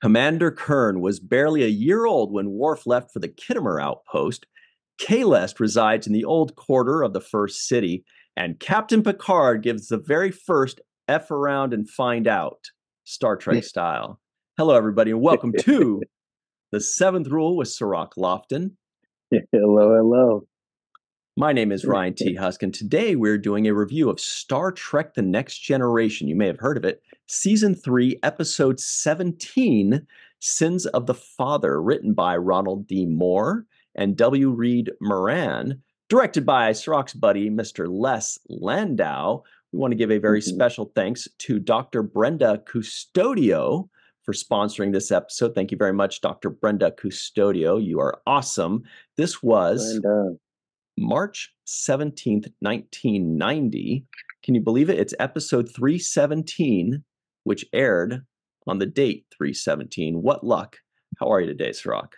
Commander Kurn was barely a year old when Worf left for the Khitomer outpost. Kahlest resides in the old quarter of the first city, and Captain Picard gives the very first F around and find out, Star Trek style. Hello, everybody, and welcome to the seventh rule with Cirroc Lofton. Hello, hello. My name is Ryan T. Husk, and today we're doing a review of Star Trek The Next Generation. You may have heard of it. Season 3, Episode 17 Sins of the Father, written by Ronald D. Moore and W. Reed Moran, directed by Cirroc's buddy, Mr. Les Landau. We want to give a very mm-hmm. special thanks to Dr. Brenda Custodio for sponsoring this episode. Thank you very much, Dr. Brenda Custodio. You are awesome. This was. Brenda March 17th, 1990. Can you believe it? It's episode 317, which aired on the date 317. What luck. How are you today, Cirroc?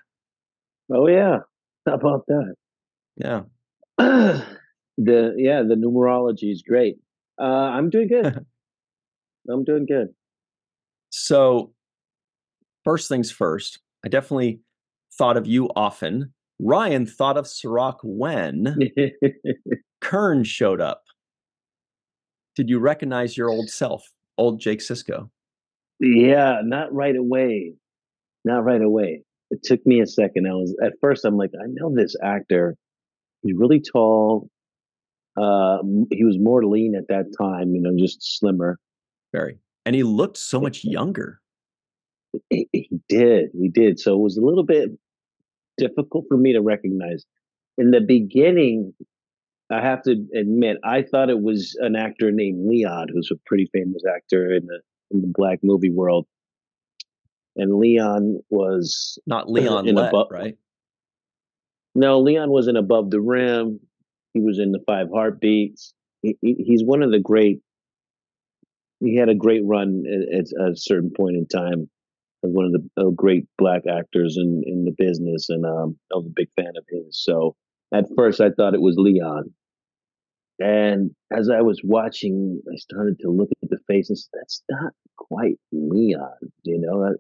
Oh, yeah. How about that? Yeah. the yeah, the numerology is great. Uh, I'm doing good. I'm doing good. So, first things first, I definitely thought of you often Ryan thought of Cirroc when Kurn showed up. Did you recognize your old self, old Jake Sisko? Yeah, not right away. Not right away. It took me a second. I was at first. I'm like, I know this actor. He's really tall. Uh, he was more lean at that time. You know, just slimmer. Very. And he looked so much younger. He did. He did. So it was a little bit difficult for me to recognize. In the beginning, I have to admit, I thought it was an actor named Leon, who's a pretty famous actor in the in the black movie world. And Leon was not Leon in Lett, above, right? No, Leon was in Above the Rim. He was in the Five Heartbeats. He, he, he's one of the great. He had a great run at, at a certain point in time one of the uh, great black actors in in the business, and um, I was a big fan of his. So at first, I thought it was Leon, and as I was watching, I started to look at the faces. That's not quite Leon, you know.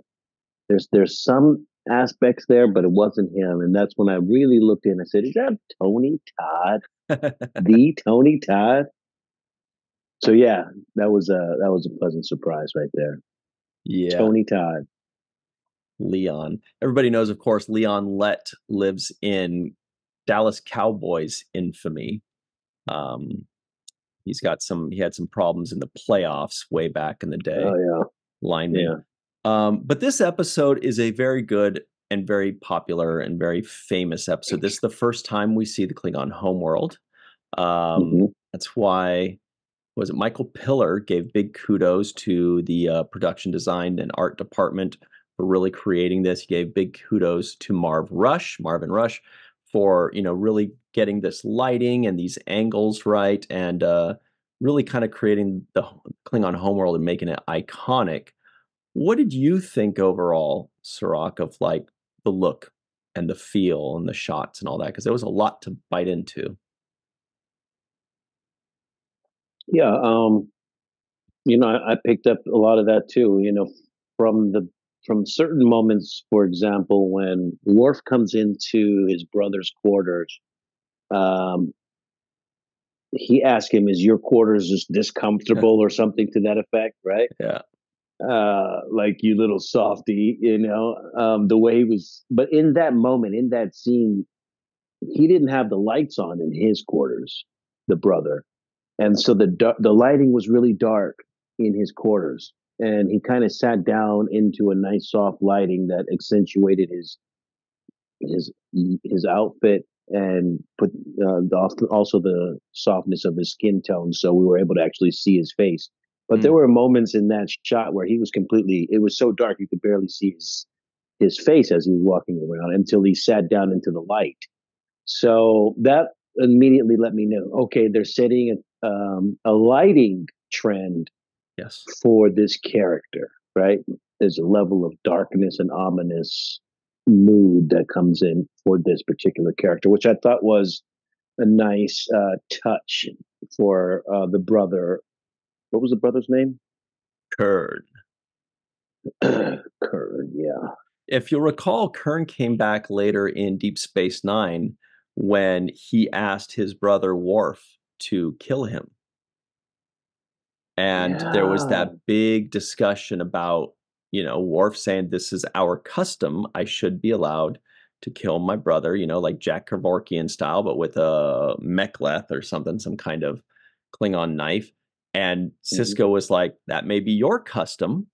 There's there's some aspects there, but it wasn't him, and that's when I really looked in. I said, "Is that Tony Todd? the Tony Todd?" So yeah, that was a that was a pleasant surprise right there. Yeah, Tony Todd. Leon. Everybody knows, of course, Leon Lett lives in Dallas Cowboys infamy. Um, he's got some. He had some problems in the playoffs way back in the day. Oh yeah, lineman. Yeah. Um, but this episode is a very good and very popular and very famous episode. This is the first time we see the Klingon homeworld. Um, mm-hmm. That's why was it Michael Piller gave big kudos to the uh, production design and art department for really creating this. He gave big kudos to Marv Rush, Marvin Rush, for you know really getting this lighting and these angles right, and uh, really kind of creating the Klingon homeworld and making it iconic. What did you think overall, Cirroc, of like the look and the feel and the shots and all that? Because there was a lot to bite into. Yeah, um, you know, I, I picked up a lot of that too. You know, from the from certain moments, for example, when Worf comes into his brother's quarters, um, he asks him, "Is your quarters just discomfortable or something to that effect?" Right? Yeah. Uh, like you little softy, you know. Um, the way he was, but in that moment, in that scene, he didn't have the lights on in his quarters, the brother, and so the the lighting was really dark in his quarters and he kind of sat down into a nice soft lighting that accentuated his his his outfit and put uh, the, also the softness of his skin tone so we were able to actually see his face but mm. there were moments in that shot where he was completely it was so dark you could barely see his his face as he was walking around until he sat down into the light so that immediately let me know okay they're setting a, um, a lighting trend yes for this character right there's a level of darkness and ominous mood that comes in for this particular character which i thought was a nice uh, touch for uh, the brother what was the brother's name Kurn Kurn, yeah. If you'll recall, Kurn came back later in Deep Space Nine when he asked his brother Worf to kill him. And yeah. there was that big discussion about, you know, Worf saying, This is our custom. I should be allowed to kill my brother, you know, like Jack Kevorkian style, but with a mek'leth or something, some kind of Klingon knife. And mm-hmm. Was like, That may be your custom,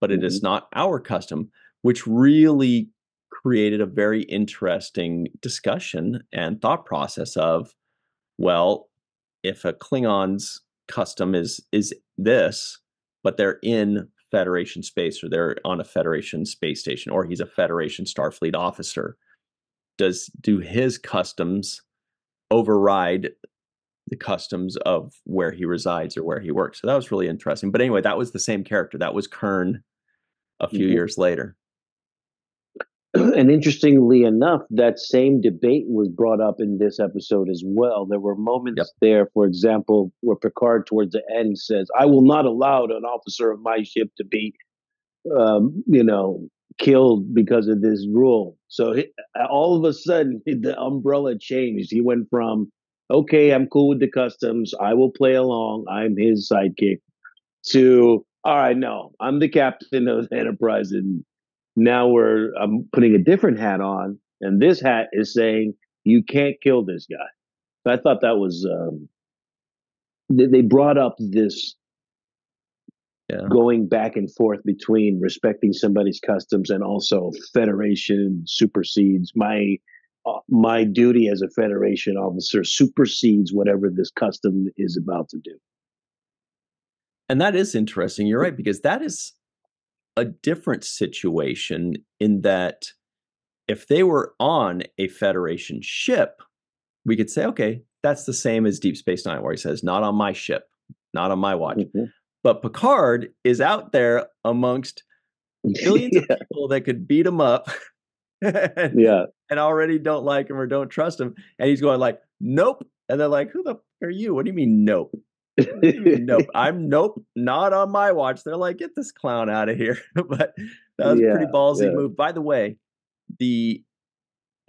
but mm-hmm. it is mm-hmm. not our custom, which really created a very interesting discussion and thought process of, well, if a Klingon's custom is is this, but they're in Federation space or they're on a Federation space station or he's a Federation Starfleet officer, does do his customs override the customs of where he resides or where he works? So that was really interesting. But anyway, that was the same character. That was Kurn a few mm-hmm. years later. and interestingly enough, that same debate was brought up in this episode as well. There were moments yep. there, for example, where Picard towards the end says, "I will not allow an officer of my ship to be, um, you know, killed because of this rule." So he, all of a sudden, the umbrella changed. He went from, "Okay, I'm cool with the customs. I will play along. I'm his sidekick," to, "All right, no, I'm the captain of the Enterprise and." Now we're I'm putting a different hat on, and this hat is saying you can't kill this guy. I thought that was um, they, they brought up this yeah. going back and forth between respecting somebody's customs and also federation supersedes my uh, my duty as a federation officer supersedes whatever this custom is about to do and that is interesting you're right because that is a different situation in that if they were on a Federation ship, we could say, okay, that's the same as Deep Space Nine, where he says, not on my ship, not on my watch. Mm-hmm. But Picard is out there amongst billions yeah. of people that could beat him up. and, yeah. And already don't like him or don't trust him. And he's going like, nope. And they're like, who the are you? What do you mean, nope? Nope. I'm nope, not on my watch. They're like, get this clown out of here. but that was yeah, a pretty ballsy yeah. move. By the way, the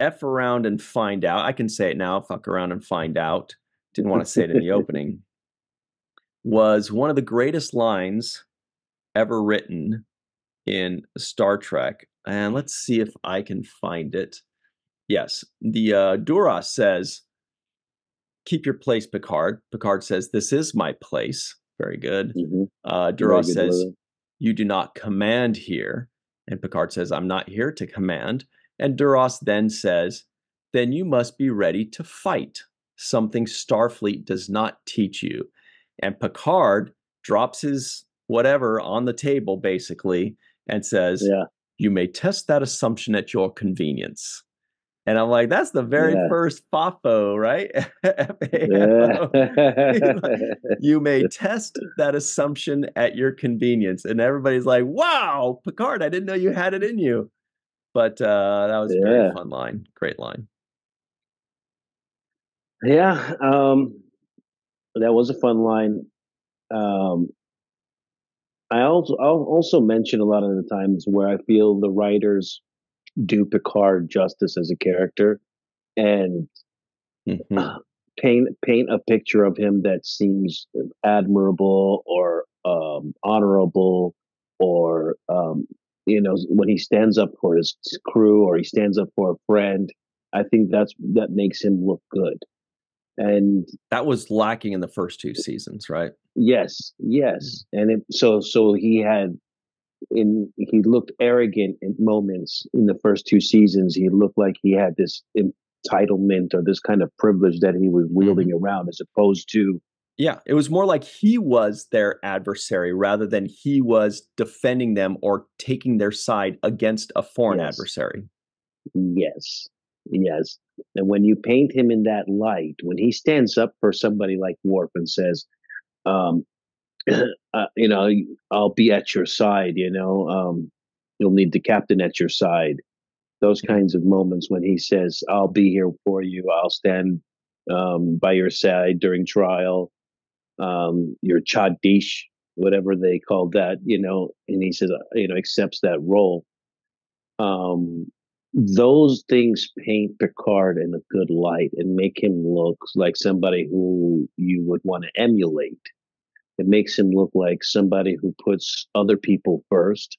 F around and find out. I can say it now, fuck around and find out. Didn't want to say it in the opening. Was one of the greatest lines ever written in Star Trek. And let's see if I can find it. Yes, the uh, Duras says, keep your place, Picard. Picard says, This is my place. Very good. Mm-hmm. Uh, Duras good says, You do not command here. And Picard says, I'm not here to command. And Duras then says, Then you must be ready to fight, something Starfleet does not teach you. And Picard drops his whatever on the table, basically, and says, yeah. You may test that assumption at your convenience. And I'm like, that's the very yeah. first FAFO, right? you may test that assumption at your convenience. And everybody's like, wow, Picard, I didn't know you had it in you. But uh, that was yeah. a very fun line. Great line. Yeah. Um, that was a fun line. Um, I also I'll also mention a lot of the times where I feel the writers do Picard justice as a character and mm-hmm. uh, paint paint a picture of him that seems admirable or um, honorable or um, you know when he stands up for his crew or he stands up for a friend i think that's that makes him look good. And that was lacking in the first two seasons right? Yes yes. And it, so so he had in he looked arrogant in moments in the first two seasons. He looked like he had this entitlement or this kind of privilege that he was wielding mm-hmm. around, as opposed to yeah, it was more like he was their adversary rather than he was defending them or taking their side against a foreign yes. adversary. Yes, yes. And when you paint him in that light, when he stands up for somebody like Worf and says, um, uh, you know, I'll be at your side. You know, um, you'll need the captain at your side. Those kinds of moments when he says, "I'll be here for you. I'll stand um, by your side during trial." Um, your cha'DIch, whatever they called that, you know, and he says, uh, you know, accepts that role. um, those things paint Picard in a good light and make him look like somebody who you would want to emulate. It makes him look like somebody who puts other people first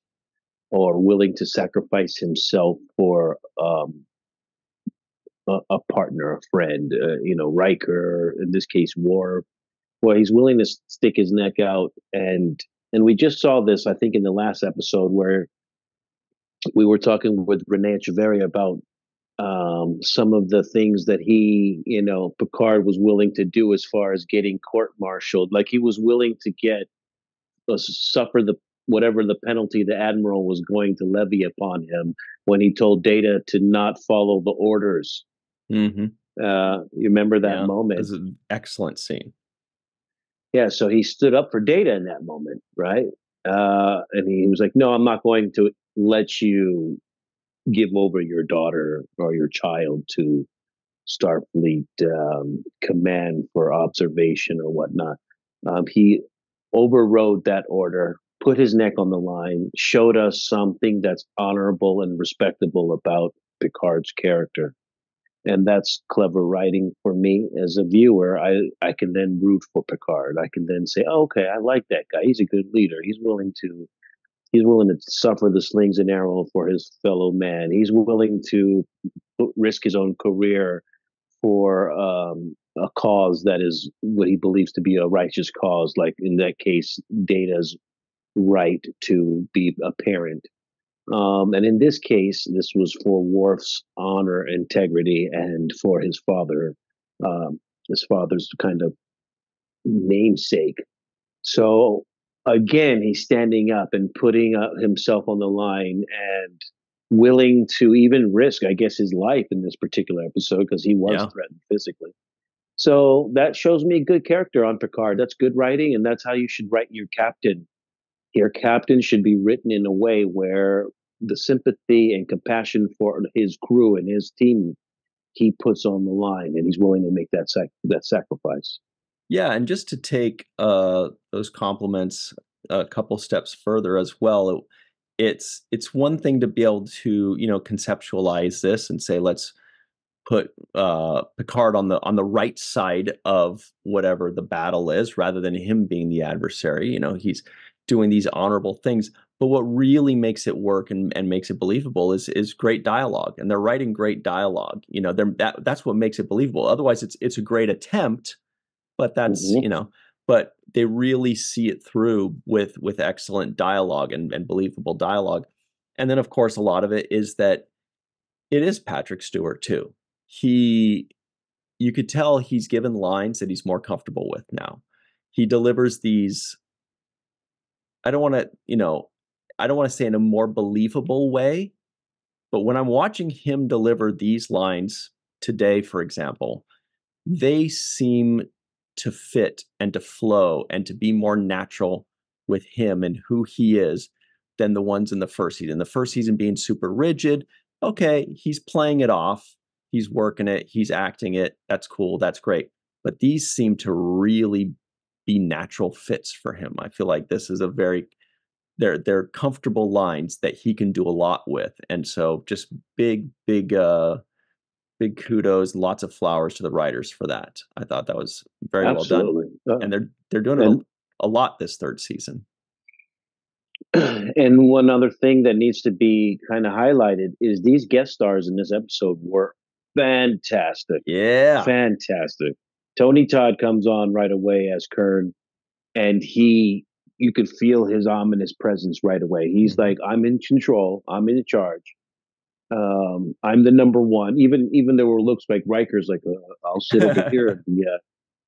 or willing to sacrifice himself for um, a, a, partner, a friend. Uh, you know, Riker, in this case, War, Well, he's willing to stick his neck out, and and we just saw this, I think, in the last episode where we were talking with Renee Echevarria about um, some of the things that he, you know, Picard was willing to do as far as getting court-martialed. Like he was willing to get uh, suffer the whatever the penalty the admiral was going to levy upon him when he told Data to not follow the orders. Mm-hmm. Uh, you remember that yeah, moment? It was an excellent scene. Yeah, so he stood up for Data in that moment, right? Uh, and he was like, "No, I'm not going to let you give over your daughter or your child to Starfleet um, command for observation or whatnot. Um, he overrode that order, put his neck on the line, showed us something that's honorable and respectable about Picard's character. And that's clever writing for me as a viewer. I, I can then root for Picard. I can then say, oh, okay, I like that guy. He's a good leader. He's willing to He's willing to suffer the slings and arrow for his fellow man. He's willing to risk his own career for um, a cause that is what he believes to be a righteous cause, like in that case, Data's right to be a parent. Um, and in this case, this was for Worf's honor, integrity, and for his father, um, his father's kind of namesake. So again, he's standing up and putting uh, himself on the line and willing to even risk, I guess, his life in this particular episode because he was yeah. threatened physically. So that shows me good character on Picard. That's good writing, and that's how you should write your captain. Your captain should be written in a way where the sympathy and compassion for his crew and his team he puts on the line, and he's willing to make that sac- that sacrifice. Yeah, and just to take uh, those compliments a couple steps further as well, it's it's one thing to be able to you know conceptualize this and say let's put uh, Picard on the on the right side of whatever the battle is, rather than him being the adversary. You know, he's doing these honorable things. But what really makes it work and, and makes it believable is is great dialogue, and they're writing great dialogue. You know, they're, that that's what makes it believable. Otherwise, it's it's a great attempt but that's mm-hmm. you know but they really see it through with with excellent dialogue and, and believable dialogue. And then of course a lot of it is that it is patrick stewart too. He you could tell he's given lines that he's more comfortable with now. He delivers these i don't want to you know i don't want to say in a more believable way but when i'm watching him deliver these lines today for example they seem to fit and to flow and to be more natural with him and who he is than the ones in the first season. The first season being super rigid. Okay, he's playing it off. He's working it. He's acting it. That's cool. That's great. But these seem to really be natural fits for him. I feel like this is a very they're they're comfortable lines that he can do a lot with. And so just big, big uh big kudos, lots of flowers to the writers for that. I thought that was very Absolutely. well done, uh, and they're they're doing and, a, a lot this third season. And one other thing that needs to be kind of highlighted is these guest stars in this episode were fantastic. Yeah, fantastic. Tony Todd comes on right away as Kurn, and he you could feel his ominous presence right away. He's mm-hmm. like, "I'm in control. I'm in charge." Um, I'm the number one. Even even there were looks like Riker's like, uh, I'll sit over here in the uh,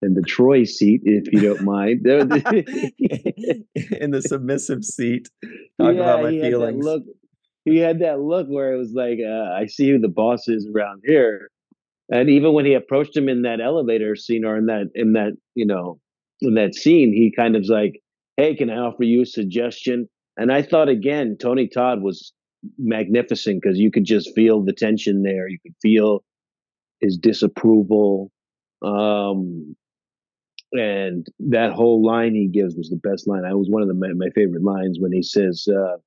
in the Troi seat if you don't mind. in the submissive seat. Talk yeah, about my he feelings. Had that look, he had that look where it was like, uh, I see who the boss is around here. And even when he approached him in that elevator scene or in that in that you know in that scene, he kind of was like, "Hey, can I offer you a suggestion?" And I thought again, Tony Todd was magnificent because you could just feel the tension there. You could feel his disapproval. Um, and that whole line he gives was the best line. I was one of the, my, my favorite lines when he says, uh,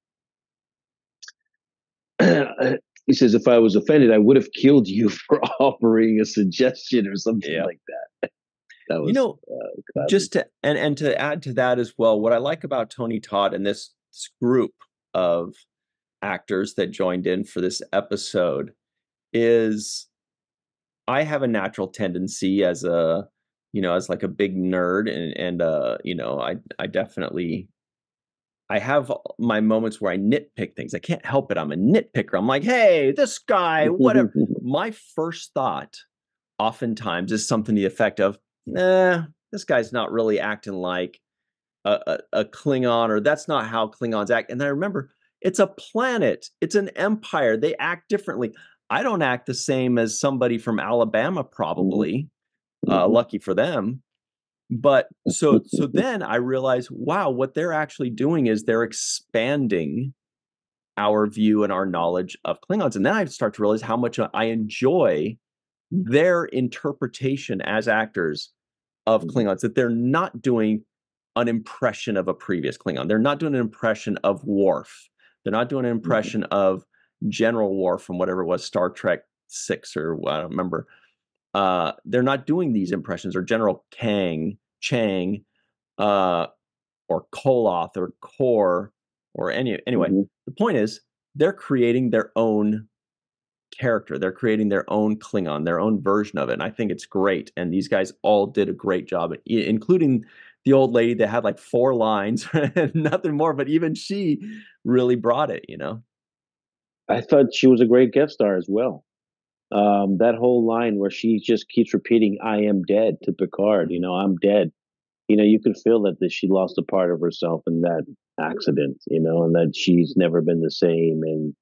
he says, if I was offended, I would have killed you for offering a suggestion or something yeah. like that. that was, you know, uh, just to and and to add to that as well, what I like about Tony Todd and this, this group of actors that joined in for this episode is I have a natural tendency as a you know as like a big nerd and and uh you know I I definitely I have my moments where I nitpick things. I can't help it. I'm a nitpicker. I'm like, hey, this guy, whatever. my first thought oftentimes is something to the effect of, nah, this guy's not really acting like a, a, a Klingon, or that's not how Klingons act. And I remember it's a planet, it's an empire. They act differently. I don't act the same as somebody from Alabama, mm-hmm. probably. Uh, mm-hmm. lucky for them. But so so then I realized, wow, what they're actually doing is they're expanding our view and our knowledge of Klingons. And then I start to realize how much I enjoy their interpretation as actors of mm-hmm. Klingons, that they're not doing an impression of a previous Klingon. They're not doing an impression of Worf. They're not doing an mm-hmm. impression of General Worf from whatever it was, Star Trek Six or I don't remember. Uh, they're not doing these impressions or General Kang, Chang, uh, or Koloth or Kor or any anyway. Mm-hmm. The point is they're creating their own character. They're creating their own Klingon, their own version of it. And I think it's great. And these guys all did a great job, including the old lady that had like four lines and nothing more. But even she really brought it, you know. I thought she was a great guest star as well. Um, that whole line where she just keeps repeating, I am dead to Picard, you know, I'm dead. You know, you could feel that, that she lost a part of herself in that accident, you know, and that she's never been the same. And,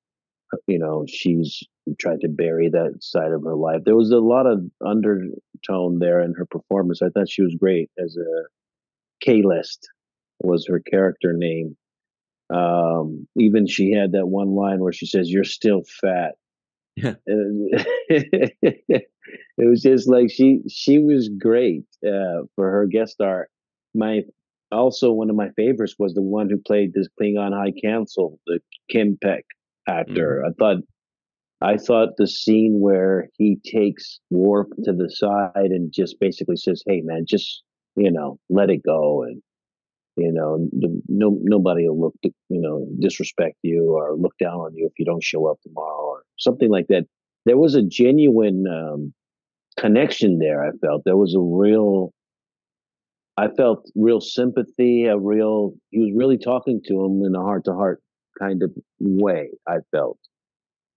you know, she's tried to bury that side of her life. There was a lot of undertone there in her performance. I thought she was great as a Kahlest was her character name. Um, even she had that one line where she says, "You're still fat." Yeah. it was just like she she was great uh, for her guest star. My also one of my favorites was the one who played this Klingon High Council, the K'mpec actor. Mm-hmm. I thought I thought the scene where he takes Worf to the side and just basically says, "Hey, man, just you know, let it go," and you know, no nobody will look, to, you know, disrespect you or look down on you if you don't show up tomorrow or something like that. There was a genuine um, connection there. I felt there was a real. I felt real sympathy, a real. He was really talking to him in a heart to heart kind of way. I felt,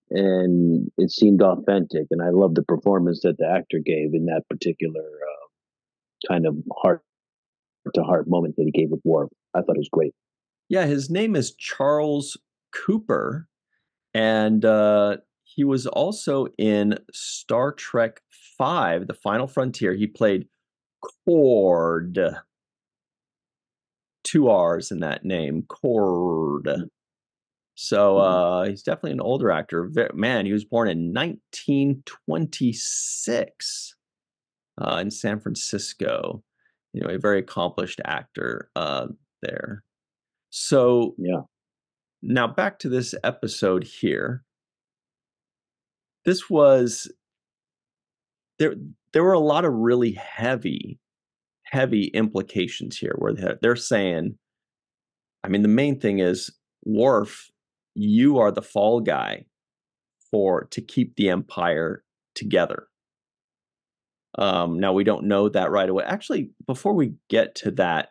and it seemed authentic, and I loved the performance that the actor gave in that particular uh, kind of heart to heart moment that he gave with Worf. I thought it was great. Yeah, his name is Charles Cooper, and uh, he was also in Star Trek Five: The Final Frontier. He played Korrd. Two R's in that name, Korrd. So mm-hmm. uh, he's definitely an older actor. Man, he was born in 1926 uh, in San Francisco you know, a very accomplished actor uh, there. So yeah. Now back to this episode here. This was there. There were a lot of really heavy, heavy implications here, where they're saying, I mean, the main thing is Worf, you are the fall guy for to keep the empire together. Um, now we don't know that right away. Actually, before we get to that,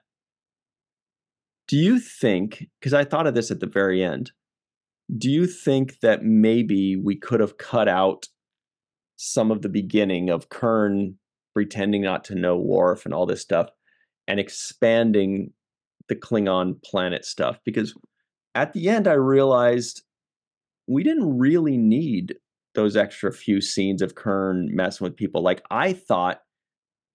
do you think, because I thought of this at the very end, do you think that maybe we could have cut out some of the beginning of Kurn pretending not to know Worf and all this stuff and expanding the Klingon planet stuff? Because at the end, I realized we didn't really need those extra few scenes of Kurn messing with people. Like I thought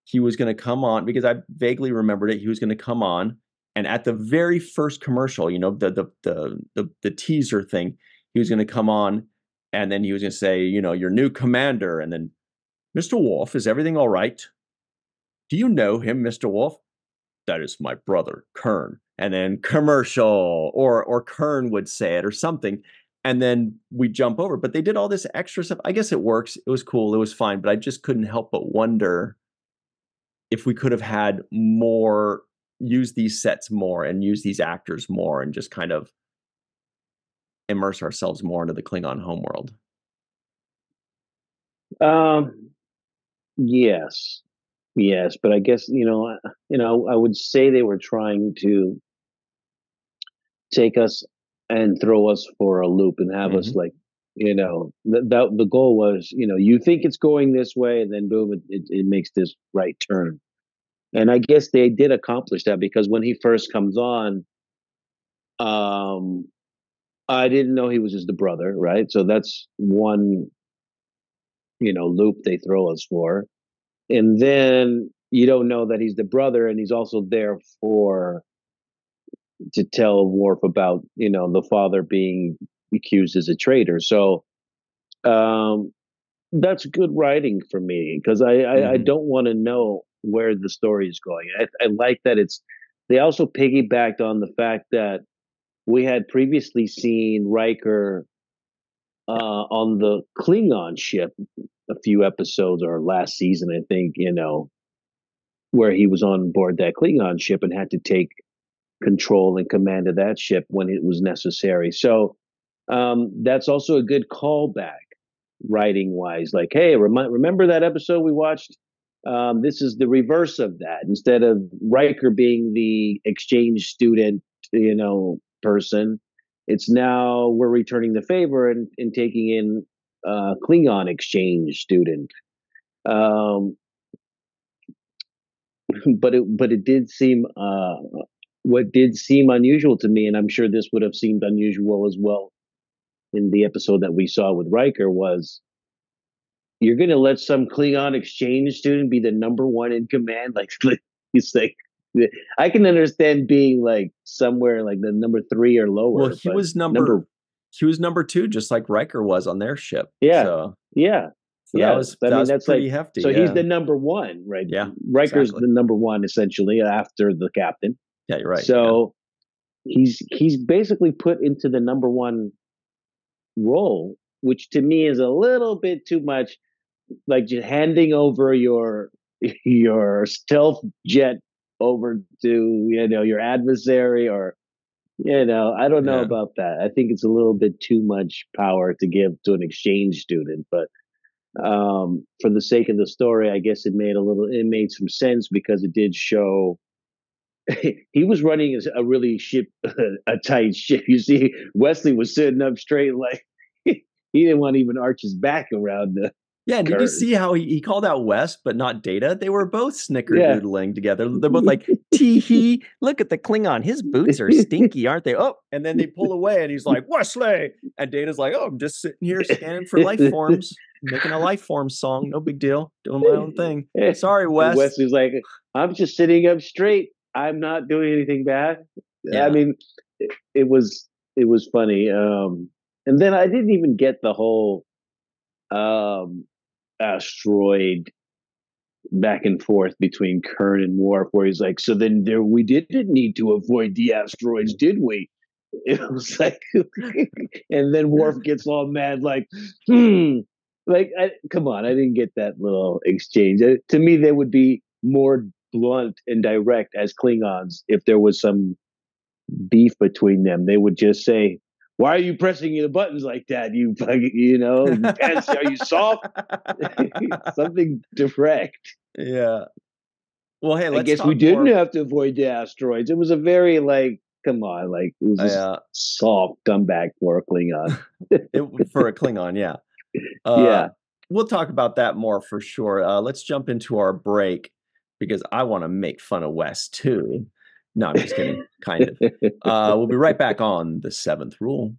he was going to come on because I vaguely remembered it. He was going to come on, and at the very first commercial, you know, the the the the, the teaser thing, he was going to come on, and then he was going to say, you know, your new commander, and then, Mister Worf, is everything all right? Do you know him, Mister Worf? That is my brother, Kurn. And then commercial, or or Kurn would say it, or something. And then we jump over. But they did all this extra stuff. I guess it works. It was cool. It was fine. But I just couldn't help but wonder if we could have had more, use these sets more and use these actors more and just kind of immerse ourselves more into the Klingon homeworld. Um, yes, yes, but I guess you know, you know, I would say they were trying to take us and throw us for a loop and have mm-hmm. us like you know that the, the goal was you know you think it's going this way and then boom it, it, it, makes this right turn. And i guess they did accomplish that because when he first comes on um i didn't know he was just the brother right? So that's one you know loop they throw us for. And then you don't know that he's the brother and he's also there for to tell Worf about you know the father being accused as a traitor. So um, that's good writing for me because I, mm-hmm. I, I don't want to know where the story is going. I, I like that it's. They also piggybacked on the fact that we had previously seen Riker uh, on the Klingon ship a few episodes or last season, I think, you know, where he was on board that Klingon ship and had to take control and command of that ship when it was necessary. So um, that's also a good callback writing wise. Like, hey, rem- remember that episode we watched? Um, this is the reverse of that. Instead of Riker being the exchange student, you know, person, it's now we're returning the favor and, and taking in uh, Klingon exchange student. Um, but it but it did seem uh, what did seem unusual to me, and I'm sure this would have seemed unusual as well in the episode that we saw with Riker, was you're going to let some Klingon exchange student be the number one in command? Like, he's like, I can understand being like somewhere like the number three or lower. Well, he was number, number, he was number two, just like Riker was on their ship. Yeah, so, yeah. So yeah, that was, I that mean, was that's pretty like, hefty. So yeah. he's the number one, right? Yeah, Riker's exactly. the number one essentially after the captain. Yeah, you're right. So yeah. he's he's basically put into the number one role, which to me is a little bit too much, like just handing over your your stealth jet over to you know your adversary or you know i don't know yeah. about that i think it's a little bit too much power to give to an exchange student but um, for the sake of the story i guess it made a little it made some sense because it did show he was running a really ship, a tight ship. You see, Wesley was sitting up straight, like he didn't want to even arch his back around the. Yeah, did you see how he, he called out Wes, but not Data? They were both snickerdoodling yeah. together. They're both like, tee hee, look at the Klingon. His boots are stinky, aren't they? Oh, and then they pull away and he's like, Wesley. And Data's like, oh, I'm just sitting here scanning for life forms, making a life form song. No big deal. Doing my own thing. Sorry, Wes. Wesley's like, I'm just sitting up straight. I'm not doing anything bad. Yeah. I mean, it, it, was it was funny. Um, and then I didn't even get the whole um, asteroid back and forth between Kurn and Worf, where he's like, "So then there we didn't need to avoid the asteroids, did we?" It was like, and then Worf gets all mad, like, "Hmm." Like, I, come on, I didn't get that little exchange. Uh, to me, there would be more blunt and direct as Klingons if there was some beef between them. They would just say, "Why are you pressing the buttons like that? You you know, are you soft?" Something direct. Yeah. Well, hey, I guess we didn't have to avoid the asteroids. It was a very like, come on, like it was a uh, soft comeback for a Klingon. it, for a Klingon, yeah. Uh, yeah. We'll talk about that more for sure. Uh, let's jump into our break because I want to make fun of Wes too. No, I'm just kidding. kind of. Uh, we'll be right back on the seventh rule.